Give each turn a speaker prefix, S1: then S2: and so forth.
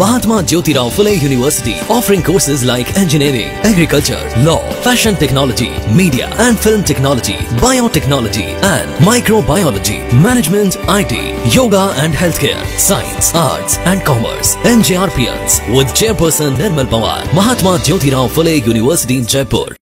S1: Mahatma Jyotirao Phule University offering courses like engineering, agriculture, law, fashion technology, media and film technology, biotechnology and microbiology, management, IT, yoga and healthcare, science, arts and commerce. MJRPLs with chairperson Nirmal Panwar. Mahatma Jyotirao Phule University, Jaipur.